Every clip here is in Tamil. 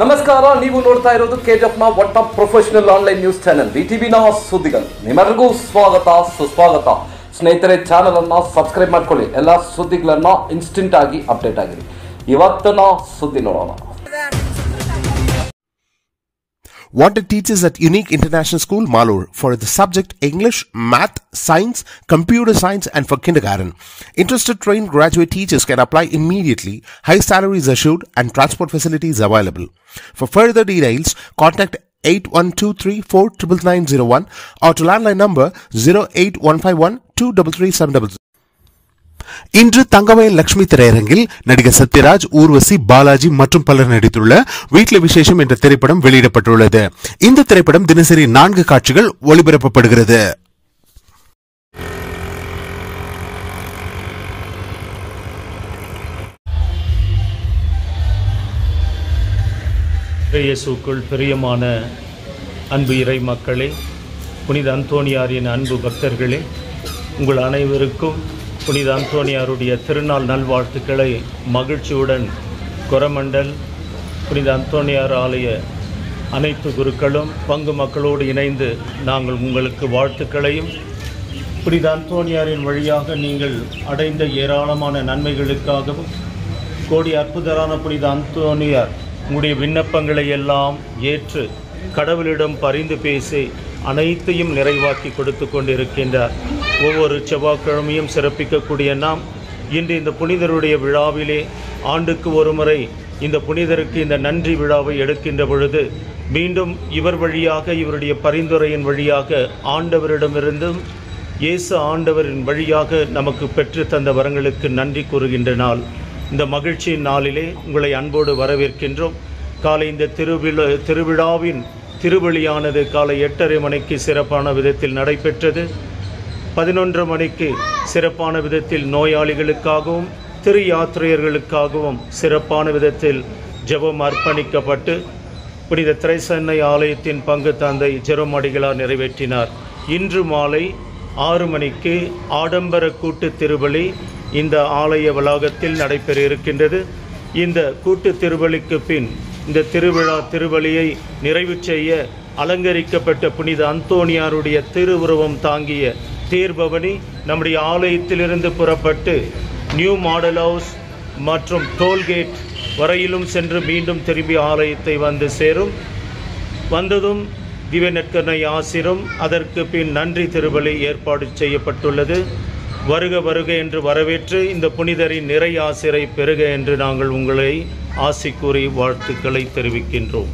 ನಮಸ್ಕಾರ, ನೀವು ನೋಡ್ತಾ ಇರೋದು ಕೆಜಿಎಫ್ನ ಒಟ್ಟ ಪ್ರೊಫೆಷನಲ್ ಆನ್ಲೈನ್ ನ್ಯೂಸ್ ಚಾನೆಲ್ನ ಸುದ್ದಿಗಳು. ನಿಮ್ಮೆಲ್ಲರಿಗೂ ಸ್ವಾಗತ, ಸುಸ್ವಾಗತ. ಸ್ನೇಹಿತರೆ ಚಾನಲ್ ಅನ್ನ ಸಬ್ಸ್ಕ್ರೈಬ್ ಮಾಡ್ಕೊಳ್ಳಿ. ಎಲ್ಲ ಸುದ್ದಿಗಳನ್ನ ಇನ್ಸ್ಟೆಂಟ್ ಆಗಿ ಅಪ್ಡೇಟ್ ಆಗಿರಿ. ಇವತ್ತಿನ ಸುದ್ದಿ ನೋಡೋಣ. Wanted teachers at Unique International School, Malur, for the subject English, Math, Science, Computer Science, and for kindergarten. Interested trained graduate teachers can apply immediately. High salaries assured and transport facilities available. For further details, contact 8123499901 or to landline number 08151 233 இன்று தங்கமயில் லட்சுமி திரையரங்கில் நடிகர் சத்யராஜ் ஊர்வசி பாலாஜி மற்றும் பலர் நடித்துள்ள வீட்டில் விசேஷம் என்ற திரைப்படம் வெளியிடப்பட்டுள்ளது. இந்த திரைப்படம் தினசரி நான்கு காட்சிகள் ஒளிபரப்பப்படுகிறது. இயேசுக்குள் பிரியமான அன்பு இறை மக்களே புனித அந்தோணியாரின் அன்பு பக்தர்களே உங்கள் அனைவருக்கும் புனித அந்தோணியாருடைய திருநாள் நல்வாழ்த்துக்களை மகிழ்ச்சியுடன் கொரமண்டல் புனித அந்தோணியார் ஆலய அனைத்து குருக்களும் பங்கு மக்களோடு இணைந்து நாங்கள் உங்களுக்கு வாழ்த்துக்களையும் புனித அந்தோணியாரின் வழியாக நீங்கள் அடைந்த ஏராளமான நன்மைகளுக்காகவும் கோடி அற்புதரான புனித அந்தோனியார் உங்களுடைய விண்ணப்பங்களை எல்லாம் ஏற்று கடவுளிடம் பரிந்து பேசி அனைத்தையும் நிறைவாக்கி கொடுத்து கொண்டிருக்கின்றார். ஒவ்வொரு செவ்வாய்க்கிழமையும் சிறப்பிக்கக்கூடிய நாம் இன்று இந்த புனிதருடைய விழாவிலே ஆண்டுக்கு ஒருமுறை இந்த புனிதருக்கு இந்த நன்றி விழாவை எடுக்கின்ற பொழுது மீண்டும் இவர் வழியாக இவருடைய பரிந்துரையின் வழியாக ஆண்டவரிடமிருந்தும் இயேசு ஆண்டவரின் வழியாக நமக்கு பெற்று தந்த வரங்களுக்கு நன்றி கூறுகின்ற நாள். இந்த மகிழ்ச்சியின் நாளிலே உங்களை அன்போடு வரவேற்கின்றோம். காலை இந்த திருவிழா திருவிழாவின் திருவழியானது காலை எட்டரை மணிக்கு சிறப்பான விதத்தில் நடைபெற்றது. பதினொன்று மணிக்கு சிறப்பான விதத்தில் நோயாளிகளுக்காகவும் திரு யாத்திரையர்களுக்காகவும் சிறப்பான விதத்தில் ஜெபம் அர்ப்பணிக்கப்பட்டு புனித திரைசன்னை ஆலயத்தின் பங்கு தந்தை ஜெரோம் அடிகளார் நிறைவேற்றினார். இன்று மாலை ஆறு மணிக்கு ஆடம்பர கூட்டு திருவலி இந்த ஆலய வளாகத்தில் நடைபெற இருக்கின்றது. இந்த கூட்டு திருவலிக்கு பின் இந்த திருவிழா திருவலியை நிறைவு செய்ய அலங்கரிக்கப்பட்ட புனித அந்தோணியாருடைய திருவுருவம் தாங்கிய தேர்பவனி நம்முடைய ஆலயத்திலிருந்து புறப்பட்டு நியூ மாடல் ஹவுஸ் மற்றும் டோல்கேட் வரையிலும் சென்று மீண்டும் திரும்பி ஆலயத்தை வந்து சேரும். வந்ததும் திவ்ய நற்கனை ஆசிரும் அதற்கு பின் நன்றி திருவலி ஏற்பாடு செய்யப்பட்டுள்ளது. வருக வருக என்று வரவேற்று இந்த புனிதரின் நிறை ஆசிரை பெறுக என்று நாங்கள் உங்களை ஆசி கூறி வாழ்த்துக்களை தெரிவிக்கின்றோம்.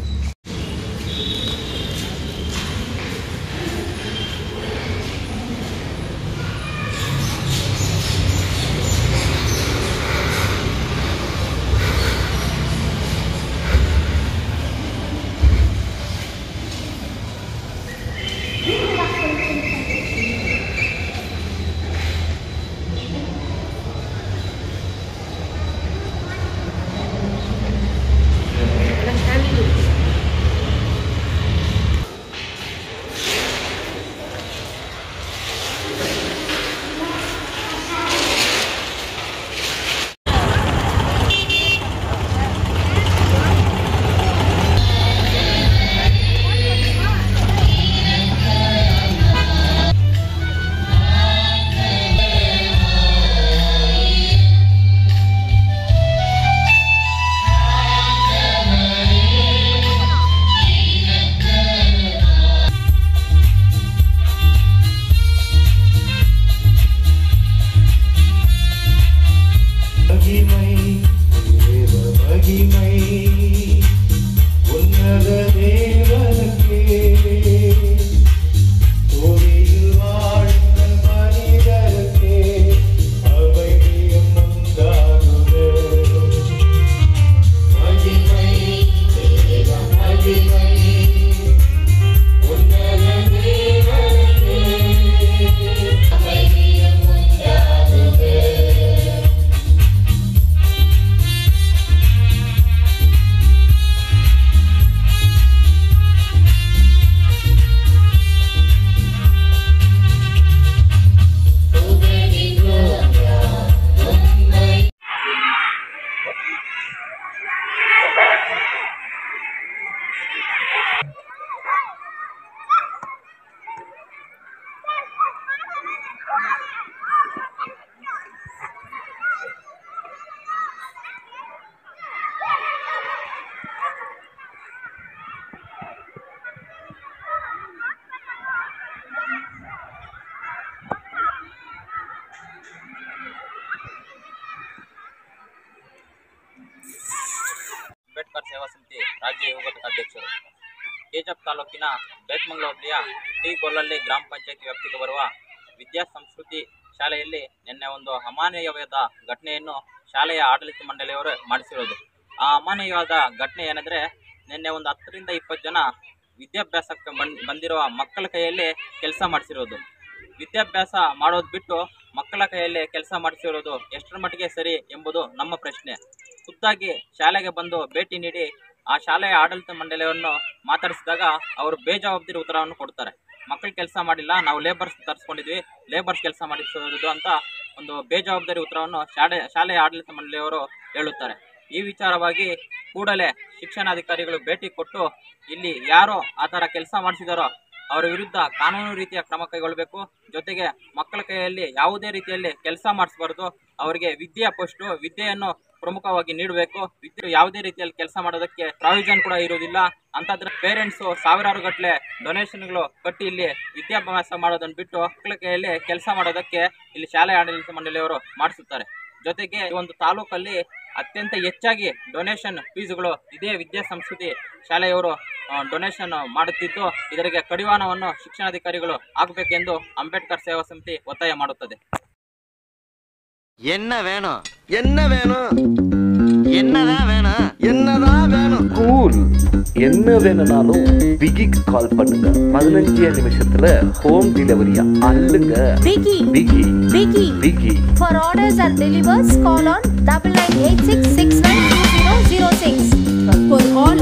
ಸೇವಾ ಸಮಿತಿ ರಾಜ್ಯ ಯುವ ಅಧ್ಯಕ್ಷರು. ಕೆಜಪ್ ತಾಲೂಕಿನ ಬೇತ್ಮಂಗ್ಲ ಹೋಬಳಿಯ ಟಿ ಗೊಲ್ಲಲ್ಲಿ ಗ್ರಾಮ ಪಂಚಾಯತಿ ವ್ಯಾಪ್ತಿಗೆ ಬರುವ ವಿದ್ಯಾ ಸಂಸ್ಕೃತಿ ಶಾಲೆಯಲ್ಲಿ ನಿನ್ನೆ ಒಂದು ಅಮಾನವೀಯವಾದ ಘಟನೆಯನ್ನು ಶಾಲೆಯ ಆಡಳಿತ ಮಂಡಳಿಯವರು ಮಾಡಿಸಿರೋದು. ಆ ಅಮಾನವೀಯವಾದ ಘಟನೆ ಏನೆಂದರೆ ನಿನ್ನೆ ಒಂದು ಹತ್ತರಿಂದ ಇಪ್ಪತ್ತು ಜನ ವಿದ್ಯಾಭ್ಯಾಸಕ್ಕೆ ಬಂದ್, ಬಂದಿರುವ ಮಕ್ಕಳ ಕೈಯಲ್ಲಿ ಕೆಲಸ ಮಾಡಿಸಿರೋದು. ವಿದ್ಯಾಭ್ಯಾಸ ಮಾಡೋದು ಬಿಟ್ಟು ಮಕ್ಕಳ ಕೈಯಲ್ಲಿ ಕೆಲಸ ಮಾಡಿಸಿರೋದು ಎಷ್ಟರ ಮಟ್ಟಿಗೆ ಸರಿ ಎಂಬುದು ನಮ್ಮ ಪ್ರಶ್ನೆ. ಖುದ್ದಾಗಿ ಶಾಲೆಗೆ ಬಂದು ಭೇಟಿ ನೀಡಿ ಆ ಶಾಲೆಯ ಆಡಳಿತ ಮಂಡಳಿಯನ್ನು ಮಾತಾಡಿಸಿದಾಗ ಅವರು ಬೇಜವಾಬ್ದಾರಿ ಉತ್ತರವನ್ನು ಕೊಡ್ತಾರೆ. ಮಕ್ಕಳು ಕೆಲಸ ಮಾಡಿಲ್ಲ, ನಾವು ಲೇಬರ್ಸ್ ತರಿಸ್ಕೊಂಡಿದ್ವಿ ಲೇಬರ್ಸ್ ಕೆಲಸ ಮಾಡಿಸೋದು ಅಂತ ಒಂದು ಬೇಜವಾಬ್ದಾರಿ ಉತ್ತರವನ್ನು ಶಾಲೆ ಶಾಲೆಯ ಆಡಳಿತ ಮಂಡಳಿಯವರು ಹೇಳುತ್ತಾರೆ. ಈ ವಿಚಾರವಾಗಿ ಕೂಡಲೇ ಶಿಕ್ಷಣಾಧಿಕಾರಿಗಳು ಭೇಟಿ ಕೊಟ್ಟು ಇಲ್ಲಿ ಯಾರು ಆ ಥರ ಕೆಲಸ ಮಾಡಿಸಿದಾರೋ ಅವರ ವಿರುದ್ಧ ಕಾನೂನು ರೀತಿಯ ಕ್ರಮ ಕೈಗೊಳ್ಳಬೇಕು. ಜೊತೆಗೆ ಮಕ್ಕಳ ಕೈಯಲ್ಲಿ ಯಾವುದೇ ರೀತಿಯಲ್ಲಿ ಕೆಲಸ ಮಾಡಿಸಬಾರ್ದು. ಅವರಿಗೆ ವಿದ್ಯೆಯ ಪೋಸ್ಟು, ವಿದ್ಯೆಯನ್ನು ಪ್ರಮುಖವಾಗಿ ನೀಡಬೇಕು. ವಿದ್ಯೆ ಯಾವುದೇ ರೀತಿಯಲ್ಲಿ ಕೆಲಸ ಮಾಡೋದಕ್ಕೆ ಪ್ರಾವಿಷನ್ ಕೂಡ ಇರುವುದಿಲ್ಲ. ಅಂತಂದ್ರೆ ಪೇರೆಂಟ್ಸು ಸಾವಿರಾರು ಗಟ್ಟಲೆ ಡೊನೇಷನ್ಗಳು ಕಟ್ಟಿ ಇಲ್ಲಿ ವಿದ್ಯಾಭ್ಯಾಸ ಮಾಡೋದನ್ನು ಬಿಟ್ಟು ಮಕ್ಕಳ ಕೈಯಲ್ಲಿ ಕೆಲಸ ಮಾಡೋದಕ್ಕೆ ಇಲ್ಲಿ ಶಾಲೆ ಆಡಳಿತ ಮಂಡಳಿಯವರು ಮಾಡಿಸುತ್ತಾರೆ. ಜೊತೆಗೆ ಈ ಒಂದು ತಾಲೂಕಲ್ಲಿ ಅತ್ಯಂತ ಹೆಚ್ಚಾಗಿ ಡೊನೇಷನ್ ಫೀಸ್ಗಳು ಇದೇ ವಿದ್ಯಾ ಸಂಸ್ಕೃತಿ ಶಾಲೆಯವರು ಡೊನೇಷನ್ ಮಾಡುತ್ತಿದ್ದು ಇದರಿಗೆ ಕಡಿವಾಣವನ್ನು ಶಿಕ್ಷಣಾಧಿಕಾರಿಗಳು ಆಗಬೇಕೆಂದು ಅಂಬೇಡ್ಕರ್ ಸೇವಾ ಸಮಿತಿ ಒತ್ತಾಯ ಮಾಡುತ್ತದೆ என்ன வேணும் என்ன வேணும் என்னதான் வேணும் என்னதான் வேணும் கூல் என்ன வேணும்னாலும் பிகிக்கு கால் பண்ணுங்க பதினஞ்சே நிமிஷத்துல ஹோம் டெலிவரியா அள்ளுங்க Biggie, பிகி Biggie. பிகி For orders and delivers, call on double nine eight six six nine two zero zero six. For all